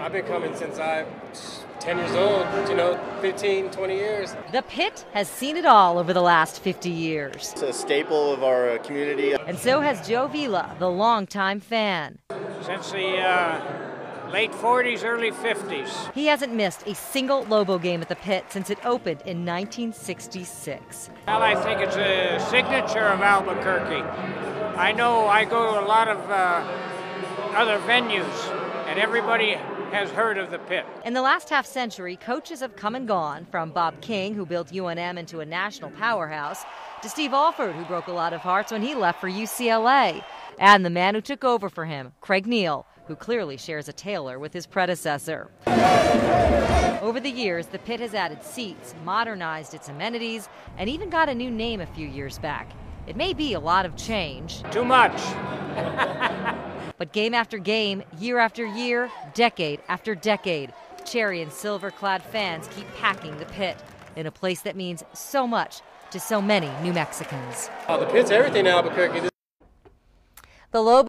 I've been coming since I 10 years old, you know, 15, 20 years. The pit has seen it all over the last 50 years. It's a staple of our uh, community. And so has Joe Vila, the longtime fan. Since the uh, late 40s, early 50s. He hasn't missed a single Lobo game at the pit since it opened in 1966. Well, I think it's a signature of Albuquerque. I know I go to a lot of uh, other venues, and everybody has heard of the pit. In the last half century, coaches have come and gone from Bob King, who built UNM into a national powerhouse, to Steve Alford, who broke a lot of hearts when he left for UCLA, and the man who took over for him, Craig Neal, who clearly shares a tailor with his predecessor. Over the years, the pit has added seats, modernized its amenities, and even got a new name a few years back. It may be a lot of change. Too much. But game after game, year after year, decade after decade, cherry and silver clad fans keep packing the pit in a place that means so much to so many New Mexicans. Oh, the pit's everything in Albuquerque. The Lobo